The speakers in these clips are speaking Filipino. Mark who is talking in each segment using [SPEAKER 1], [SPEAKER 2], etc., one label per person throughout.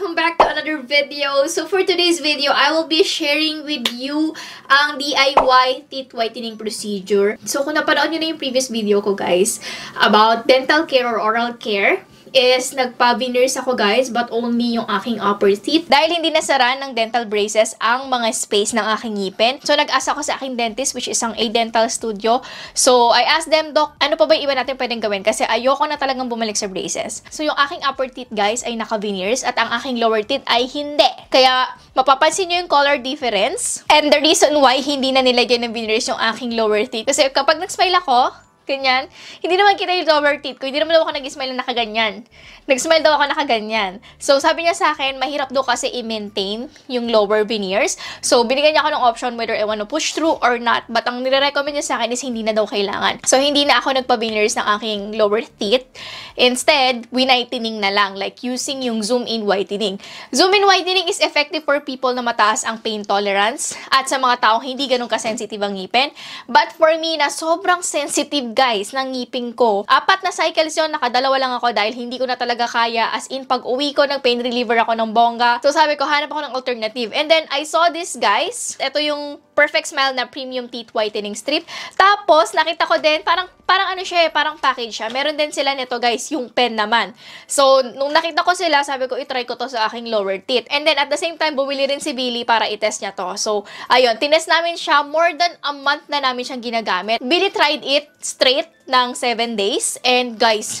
[SPEAKER 1] Lee and welcome back to another video. So for today's video, I will be sharing with you ang DIY teeth whitening procedure. So kung napanood nyo na yung previous video ko guys about dental care or oral care, is nagpa-veneers ako guys, but only yung aking upper teeth. Dahil hindi nasara ng dental braces ang mga space ng aking ngipin. So, nag-asa ako sa aking dentist, which is ang A-Dental Studio. So, I asked them, Doc, ano pa ba iba natin pwedeng gawin? Kasi ayoko na talagang bumalik sa braces. So, yung aking upper teeth guys ay naka-veneers at ang aking lower teeth ay hindi. Kaya, mapapansin nyo yung color difference. And the reason why hindi na nilagyan ng veneers yung aking lower teeth. Kasi kapag nag-smile ako, ganyan. Hindi naman kita yung lower teeth ko. Hindi naman daw ako nag-smile na nakaganyan. Nag-smile daw ako nakaganyan. So, sabi niya sa akin, mahirap daw kasi i-maintain yung lower veneers. So, binigyan niya ako ng option whether I want to push through or not. But ang nire-recommend niya sa akin is hindi na daw kailangan. So, hindi na ako nagpa-veneers ng aking lower teeth. Instead, winightening na lang. Like, using yung zoom-in whitening. Zoom-in whitening is effective for people na mataas ang pain tolerance at sa mga taong hindi ganun ka-sensitive ang ngipin. But for me, na sobrang sensitive guys, ng ngipin ko. Apat na cycles yun, nakadalawa lang ako dahil hindi ko na talaga kaya. As in, pag uwi ko, ng pain reliever ako ng bongga. So sabi ko, hanap ako ng alternative. And then, I saw this guys. Ito yung Perfect Smile na premium teeth whitening strip. Tapos, nakita ko din, parang, parang ano siya, eh, parang package siya. Meron din sila nito, guys, yung pen naman. So, nung nakita ko sila, sabi ko, itry ko to sa aking lower teeth. And then, at the same time, bumili rin si Billy para i-test niya to. So, ayun, tinest namin siya. More than a month na namin siyang ginagamit. Billy tried it straight ng 7 days. And, guys,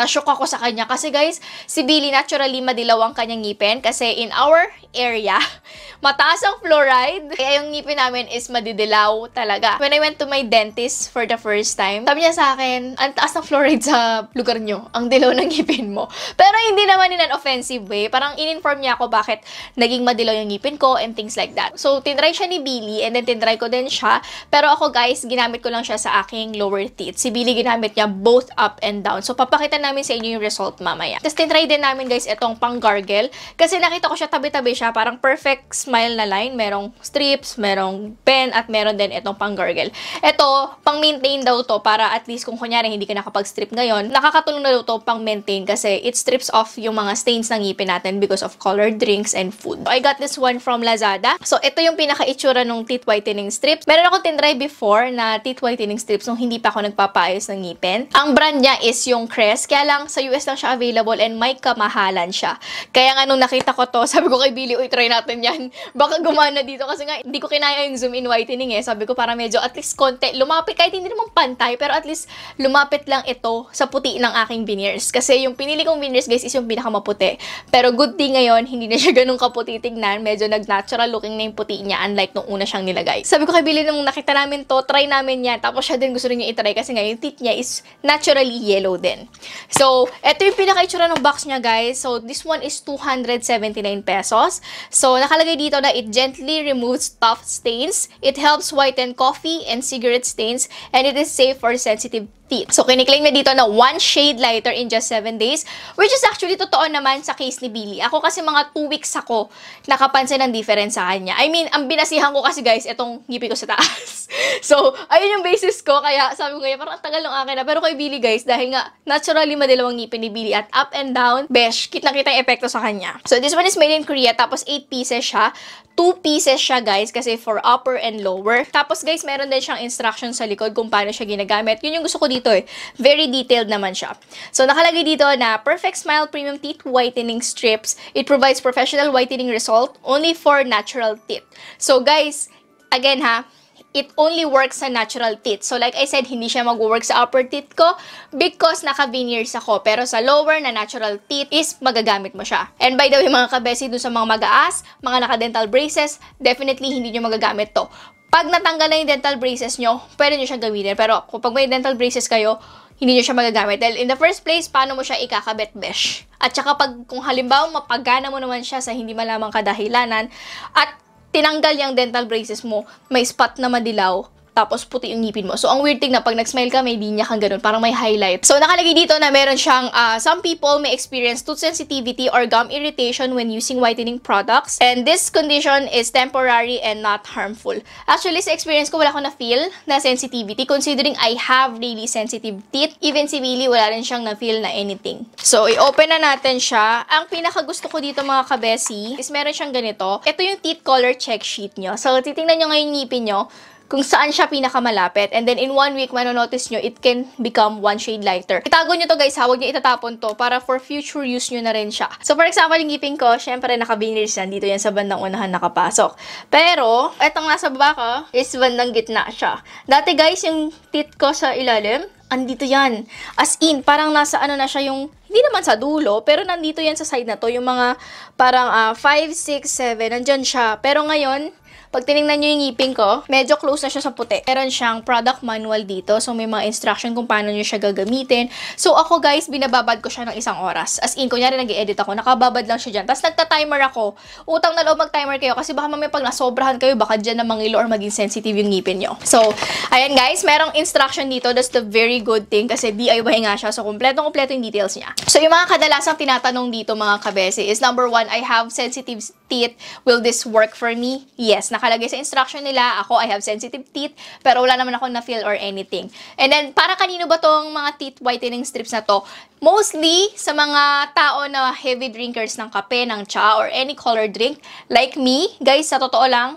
[SPEAKER 1] na-shock ako sa kanya. Kasi guys, si Billy naturally madilaw ang kanyang ngipin kasi in our area, mataas ang fluoride. Kaya yung ngipin namin is madidilaw talaga. When I went to my dentist for the first time, sabi niya sa akin, ang taas ng fluoride sa lugar nyo. Ang dilaw ng ngipin mo. Pero hindi naman in an offensive way. Parang in-inform niya ako bakit naging madilaw yung ngipin ko and things like that. So, tinry siya ni Billy and then tinry ko din siya. Pero ako guys, ginamit ko lang siya sa aking lower teeth. Si Billy ginamit niya both up and down. So, papakita namin sa inyo yung result mamaya. Tapos, tinry din namin guys itong pang gargle. Kasi nakita ko siya tabi-tabi siya. Parang perfect smile na line. Merong strips, merong pen, at meron din itong pang gargle. Ito, pang maintain daw to para at least kung kunyari hindi ka nakapag-strip ngayon, nakakatulong na daw to pang maintain kasi it strips off yung mga stains ng ngipin natin because of colored drinks and food. I got this one from Lazada. So, ito yung pinaka-itsura ng teeth whitening strips. Meron ako tinry before na teeth whitening strips nung hindi pa ako nagpapaayos ng ngipin. Ang brand niya is yung Crest. Kaya lang, sa US lang siya available and may kamahalan siya. Kaya nga nung nakita ko to, sabi ko kay Billy, uy, try natin yan. Baka gumana dito kasi nga, hindi ko kinaya yung zoom in whitening eh. Sabi ko para medyo at least konti, lumapit kahit hindi naman pantay, pero at least lumapit lang ito sa puti ng aking veneers. Kasi yung pinili kong veneers guys is yung pinakamaputi. Pero good thing ngayon, hindi na siya ganun kaputi tignan. Medyo nag-natural looking na yung puti niya unlike nung una siyang nilagay. Sabi ko kay Billy nung nakita namin to, try namin yan. Tapos siya din gusto rin niya itry kasi nga yung teeth niya is naturally yellow din. So, ito yung pinaka-itsura ng box niya guys. So, this one is 279 pesos. So, nakalagay dito na it gently removes tough stains. It helps whiten coffee and cigarette stains. And it is safe for sensitive teeth. So, kiniklaim niya dito na one shade lighter in just 7 days, which is actually totoo naman sa case ni Billy. Ako kasi mga 2 weeks ako nakapansin ng difference sa kanya. I mean, ang binasihan ko kasi guys, itong ngipin ko sa taas. so, ayun yung basis ko, kaya sabi ko kaya parang tagal ng akin na. Pero kay Billy guys, dahil nga naturally madilaw ang ngipin ni Billy at up and down, besh, kitang-kita yung epekto sa kanya. So, this one is made in Korea, tapos 8 pieces siya. 2 pieces siya guys kasi for upper and lower. Tapos guys, meron din siyang instructions sa likod kung paano siya ginagamit. Yun yung gusto ko dito eh. Very detailed naman siya. So nakalagay dito na Perfect Smile Premium Teeth Whitening Strips. It provides professional whitening result only for natural teeth. So guys, again ha, it only works sa natural teeth. So, like I said, hindi siya mag-work sa upper teeth ko because naka-veneers ako. Pero sa lower na natural teeth is magagamit mo siya. And by the way, mga kabesi, dun sa mga mag-aas, mga naka-dental braces, definitely hindi nyo magagamit to. Pag natanggal na yung dental braces nyo, pwede nyo siya gamitin. Pero kapag may dental braces kayo, hindi nyo siya magagamit. Dahil in the first place, paano mo siya ikakabit besh? At saka pag, kung halimbawa mapagana mo naman siya sa hindi malamang kadahilanan, at tinanggal yung dental braces mo, may spot na madilaw, tapos puti yung ngipin mo. So, ang weird thing na pag nag-smile ka, may linya kang ganun, parang may highlight. So, nakalagay dito na meron siyang, uh, some people may experience tooth sensitivity or gum irritation when using whitening products. And this condition is temporary and not harmful. Actually, sa experience ko, wala ko na-feel na sensitivity considering I have really sensitive teeth. Even si Willie, wala rin siyang na-feel na anything. So, i-open na natin siya. Ang pinaka gusto ko dito mga kabesi is meron siyang ganito. Ito yung teeth color check sheet nyo. So, titingnan nyo ngayon ngipin nyo kung saan siya pinakamalapit. And then, in one week, manonotice nyo, it can become one shade lighter. Itago nyo to guys ha, huwag nyo itatapon to para for future use nyo na rin siya. So, for example, yung ngipin ko, syempre, nakabiners yan. Dito yan sa bandang unahan nakapasok. Pero, etong nasa baba ko, is bandang gitna siya. Dati guys, yung teeth ko sa ilalim, andito yan. As in, parang nasa ano na siya yung, hindi naman sa dulo, pero nandito yan sa side na to, yung mga parang uh, 5, 6, 7, nandyan siya. Pero ngayon, pag tinignan nyo yung ngipin ko, medyo close na siya sa puti. Meron siyang product manual dito. So, may mga instruction kung paano nyo siya gagamitin. So, ako guys, binababad ko siya ng isang oras. As in, kunyari nag-edit ako, nakababad lang siya dyan. Tapos, nagta-timer ako. Utang na loob mag-timer kayo kasi baka mamaya pag nasobrahan kayo, baka dyan na mangilo or maging sensitive yung ngipin nyo. So, ayan guys, merong instruction dito. That's the very good thing kasi DIY nga siya. So, kompletong-kompleto yung details niya. So, yung mga kadalasang tinatanong dito mga kabese is number one, I have sensitive teeth. Will this work for me? Yes, nakalagay sa instruction nila, ako, I have sensitive teeth, pero wala naman ako na-feel or anything. And then, para kanino ba tong mga teeth whitening strips na to? Mostly, sa mga tao na heavy drinkers ng kape, ng cha, or any colored drink, like me, guys, sa totoo lang,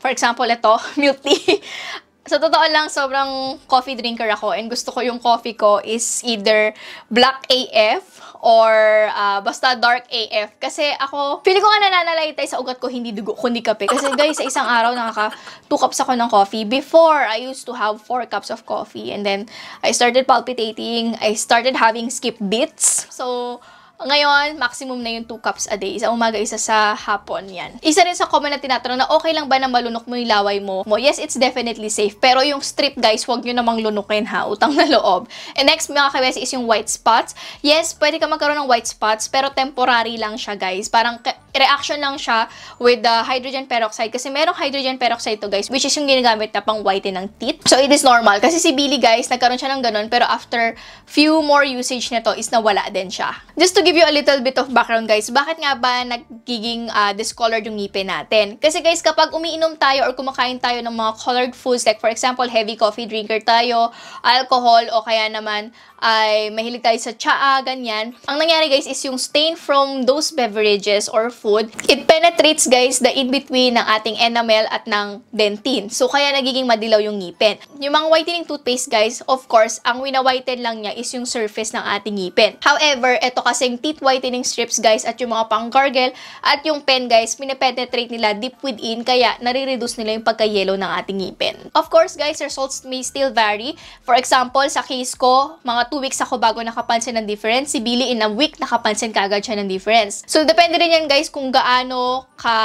[SPEAKER 1] for example, ito, milk tea, sa totoo lang, sobrang coffee drinker ako and gusto ko yung coffee ko is either black AF or uh, basta dark AF. Kasi ako, feeling ko nga nananalaytay sa ugat ko, hindi dugo, kundi kape. Kasi guys, sa isang araw, nakaka 2 cups ako ng coffee. Before, I used to have 4 cups of coffee. And then, I started palpitating. I started having skip beats. So, ngayon, maximum na yung 2 cups a day. Sa umaga, isa sa hapon yan. Isa rin sa common na tinatanong na okay lang ba na malunok mo yung laway mo? mo? Yes, it's definitely safe. Pero yung strip, guys, huwag nyo namang lunukin ha. Utang na loob. And next, mga kabesi, is yung white spots. Yes, pwede ka magkaroon ng white spots, pero temporary lang siya, guys. Parang reaction lang siya with the hydrogen peroxide. Kasi merong hydrogen peroxide to, guys, which is yung ginagamit na pang whiten ng teeth. So, it is normal. Kasi si Billy, guys, nagkaroon siya ng ganun. Pero after few more usage nito, is nawala din siya. Just to give you a little bit of background guys, bakit nga ba nagiging uh, discolored yung ngipin natin? Kasi guys, kapag umiinom tayo or kumakain tayo ng mga colored foods, like for example, heavy coffee drinker tayo, alcohol, o kaya naman ay mahilig tayo sa tsaa, ganyan. Ang nangyari guys is yung stain from those beverages or food, it penetrates guys the in-between ng ating enamel at ng dentin. So, kaya nagiging madilaw yung ngipin. Yung mga whitening toothpaste guys, of course, ang wina-whiten lang niya is yung surface ng ating ngipin. However, ito kasing teeth whitening strips guys at yung mga pang-gargle at yung pen guys, pinapenetrate nila deep within kaya nare-reduce nila yung pagka-yellow ng ating ngipin. Of course guys, results may still vary. For example, sa case ko, mga 2 weeks ako bago nakapansin ng difference. Si Billy in a week nakapansin kagad siya ng difference. So, depende rin yan guys kung gaano ka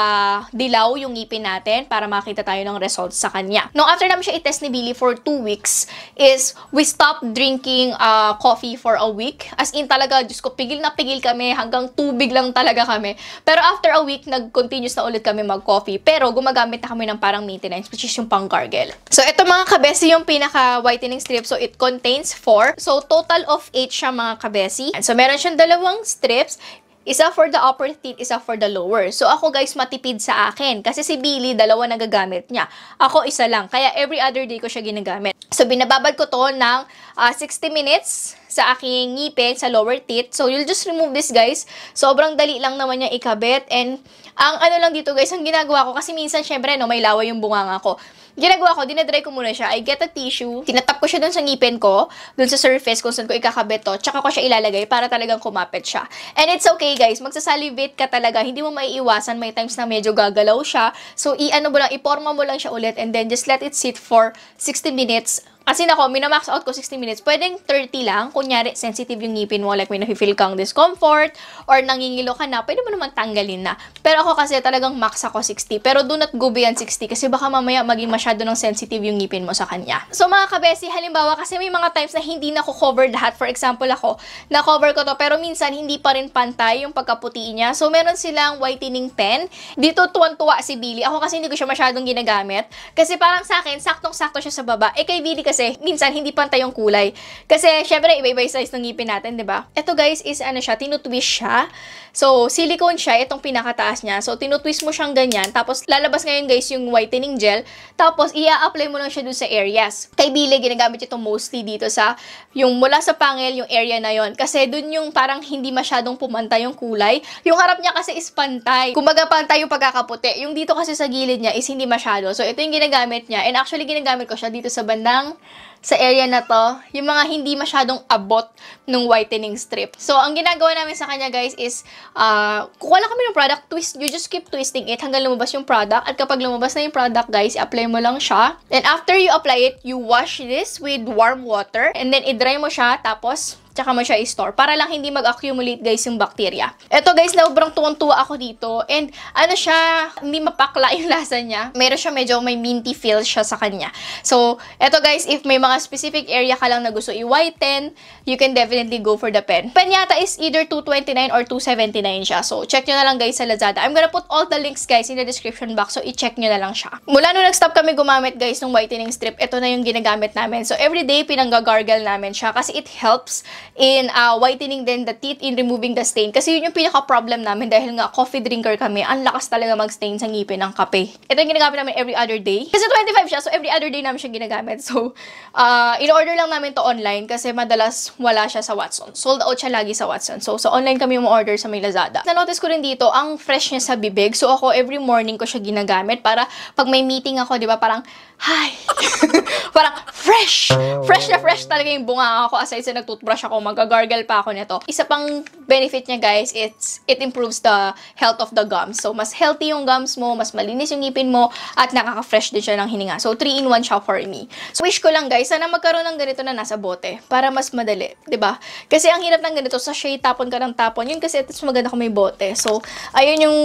[SPEAKER 1] dilaw yung ngipin natin para makita tayo ng results sa kanya. No, after namin siya i-test ni Billy for 2 weeks is we stopped drinking uh, coffee for a week. As in talaga, Diyos ko, pigil na pigil kami hanggang tubig lang talaga kami. Pero after a week, nag-continuous na ulit kami mag-coffee. Pero gumagamit na kami ng parang maintenance which is yung pang-gargle. So, ito mga kabesi yung pinaka-whitening strip. So, it contains 4. So, total of 8 siya mga kabesi. So, meron siyang dalawang strips. Isa for the upper teeth, isa for the lower. So, ako guys, matipid sa akin. Kasi si Billy, dalawa nagagamit niya. Ako, isa lang. Kaya, every other day ko siya ginagamit. So, binababad ko to ng uh, ah, 60 minutes sa aking ngipin, sa lower teeth. So, you'll just remove this, guys. Sobrang dali lang naman niya ikabit. And, ang ano lang dito, guys, ang ginagawa ko, kasi minsan, syempre, no, may lawa yung bunganga ko ginagawa ko, dinadry ko muna siya. I get a tissue, tinatap ko siya dun sa ngipin ko, dun sa surface kung saan ko ikakabit to, tsaka ko siya ilalagay para talagang kumapit siya. And it's okay guys, magsasalivate ka talaga, hindi mo maiiwasan, may times na medyo gagalaw siya. So, i-ano mo lang, iporma mo lang siya ulit and then just let it sit for 60 minutes Kasi nako, minamax out ko 60 minutes. Pwedeng 30 lang. Kunyari, sensitive yung ngipin mo. Like, may nafe-feel kang discomfort or nangingilo ka na. Pwede mo naman tanggalin na. Pero ako kasi talagang max ako 60. Pero do not go beyond 60 kasi baka mamaya maging masyado ng sensitive yung ngipin mo sa kanya. So, mga kabesi, halimbawa, kasi may mga times na hindi na ko cover lahat. For example, ako, na-cover ko to. Pero minsan, hindi pa rin pantay yung pagkaputi niya. So, meron silang whitening pen. Dito, tuwan-tuwa si Billy. Ako kasi hindi ko siya masyadong ginagamit. Kasi parang sa akin, saktong-sakto siya sa baba. Eh, kay Billy kasi, kasi minsan hindi pantay yung kulay. Kasi syempre iba-iba yung size ng ngipin natin, 'di ba? Ito guys is ano siya, tinutwist siya. So silicone siya, itong pinakataas niya. So tinutwist mo siyang ganyan, tapos lalabas ngayon guys yung whitening gel, tapos i-apply mo lang siya dun sa areas. Kay Bile ginagamit ito mostly dito sa yung mula sa pangil yung area na yon kasi dun yung parang hindi masyadong pumantay yung kulay. Yung harap niya kasi is pantay. Kumbaga pantay yung pagkakaputi. Yung dito kasi sa gilid niya is hindi masyado. So ito yung ginagamit niya. And actually ginagamit ko siya dito sa bandang sa area na to, yung mga hindi masyadong abot ng whitening strip. So, ang ginagawa namin sa kanya, guys, is, uh, kukuha lang kami ng product, twist, you just keep twisting it hanggang lumabas yung product. At kapag lumabas na yung product, guys, apply mo lang siya. And after you apply it, you wash this with warm water. And then, i-dry mo siya, tapos, tsaka mo siya i-store para lang hindi mag-accumulate guys yung bacteria. Ito guys, sobrang tuwang-tuwa ako dito and ano siya, hindi mapakla yung lasa niya. Meron siya medyo may minty feel siya sa kanya. So, ito guys, if may mga specific area ka lang na gusto i-whiten, you can definitely go for the pen. Pen yata is either 229 or 279 siya. So, check nyo na lang guys sa Lazada. I'm gonna put all the links guys in the description box so i-check nyo na lang siya. Mula nung nag-stop kami gumamit guys ng whitening strip, ito na yung ginagamit namin. So, everyday pinanggagargle namin siya kasi it helps in uh, whitening din the teeth, in removing the stain. Kasi yun yung pinaka-problem namin dahil nga coffee drinker kami. Ang lakas talaga mag-stain sa ngipin ng kape. Ito yung ginagamit namin every other day. Kasi 25 siya, so every other day namin siya ginagamit. So, uh, in-order lang namin to online kasi madalas wala siya sa Watson. Sold out siya lagi sa Watson. So, sa online kami mo order sa may Lazada. Na-notice ko rin dito, ang fresh niya sa bibig. So, ako every morning ko siya ginagamit para pag may meeting ako, di ba, parang, hi! parang fresh! Fresh na fresh talaga yung bunga ako aside sa nag-toothbrush ako magagargle pa ako nito. Isa pang benefit niya guys, it's it improves the health of the gums. So, mas healthy yung gums mo, mas malinis yung ngipin mo, at nakaka-fresh din siya ng hininga. So, 3-in-1 siya for me. So, wish ko lang guys, sana magkaroon ng ganito na nasa bote para mas madali, ba? Kasi ang hirap ng ganito sa shade tapon ka ng tapon. Yun kasi it's maganda kung may bote. So, ayun yung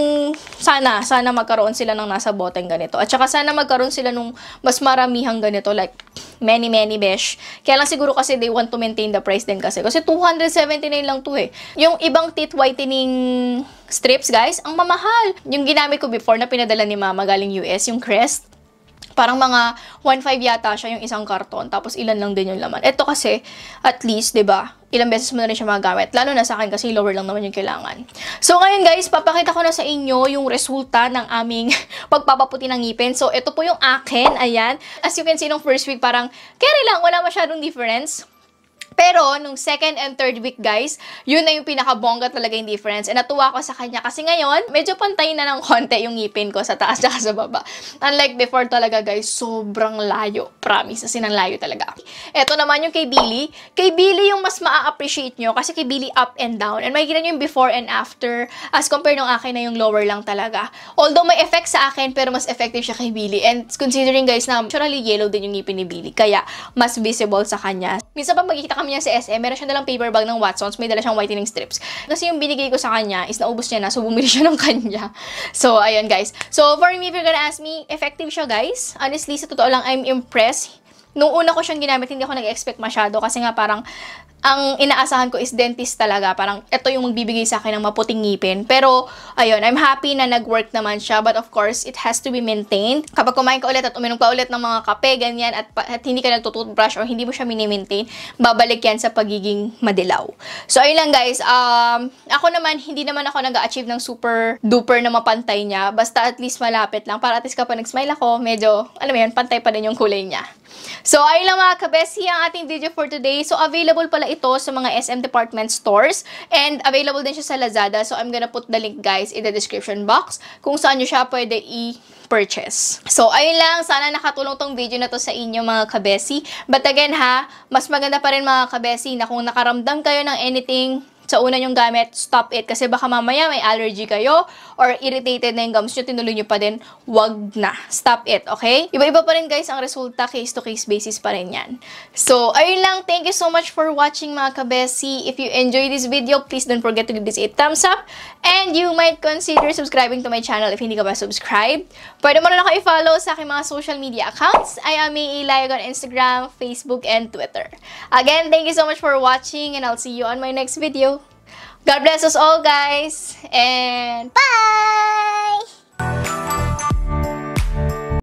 [SPEAKER 1] sana, sana magkaroon sila ng nasa boteng ganito. At saka sana magkaroon sila nung mas maramihang ganito like many, many besh. Kaya lang siguro kasi they want to maintain the price din kasi. Kasi 279 lang to eh. Yung ibang teeth whitening strips, guys, ang mamahal. Yung ginamit ko before na pinadala ni mama galing US, yung Crest, Parang mga 1.5 yata siya yung isang karton. Tapos ilan lang din yung laman. Ito kasi, at least, ba ilang beses mo na rin siya magagamit. Lalo na sa akin kasi lower lang naman yung kailangan. So, ngayon guys, papakita ko na sa inyo yung resulta ng aming pagpapaputi ng ngipin. So, ito po yung akin. Ayan. As you can see, nung first week, parang, carry lang, wala masyadong difference. Pero, nung second and third week, guys, yun na yung pinakabongga talaga yung difference. And natuwa ko sa kanya kasi ngayon, medyo pantay na ng konti yung ngipin ko sa taas at sa baba. Unlike before talaga, guys, sobrang layo. Promise, as in, layo talaga. Ito naman yung kay Billy. Kay Billy yung mas maa-appreciate nyo kasi kay Billy up and down. And makikita nyo yung before and after as compared nung akin na yung lower lang talaga. Although may effect sa akin, pero mas effective siya kay Billy. And considering, guys, na naturally yellow din yung ngipin ni Billy. Kaya, mas visible sa kanya. Minsan pag magkikita niya sa SM, meron siya dalang paper bag ng Watsons, may dala siyang whitening strips. Kasi yung binigay ko sa kanya is naubos niya na, so bumili siya ng kanya. So, ayun guys. So, for me, if you're gonna ask me, effective siya guys. Honestly, sa totoo lang, I'm impressed. Nung una ko siyang ginamit, hindi ako nag-expect masyado kasi nga parang ang inaasahan ko is dentist talaga. Parang ito yung magbibigay sa akin ng maputing ngipin. Pero, ayun, I'm happy na nag-work naman siya. But of course, it has to be maintained. Kapag kumain ka ulit at uminom ka ulit ng mga kape, ganyan, at, at hindi ka nagtututbrush or hindi mo siya mini-maintain, babalik yan sa pagiging madilaw. So, ayun lang guys. Um, ako naman, hindi naman ako nag-achieve ng super duper na mapantay niya. Basta at least malapit lang. Para at least kapag nag-smile ako, medyo, alam mo yan, pantay pa din yung kulay niya. So, ayun lang mga kabesi ang ating video for today. So, available pala ito sa mga SM department stores. And available din siya sa Lazada. So, I'm gonna put the link guys in the description box kung saan nyo siya pwede i- purchase. So, ayun lang. Sana nakatulong tong video na to sa inyo mga kabesi. But again ha, mas maganda pa rin mga kabesi na kung nakaramdam kayo ng anything sa una yung gamit, stop it. Kasi baka mamaya may allergy kayo or irritated na yung gums nyo, tinuloy nyo pa din, wag na. Stop it, okay? Iba-iba pa rin guys ang resulta, case-to-case basis pa rin yan. So, ayun lang. Thank you so much for watching mga kabesi. If you enjoyed this video, please don't forget to give this a thumbs up. And you might consider subscribing to my channel if hindi ka pa subscribe. Pwede mo rin ako i-follow sa aking mga social media accounts. I am Ilayag on Instagram, Facebook, and Twitter. Again, thank you so much for watching and I'll see you on my next video. God bless us all, guys. And bye!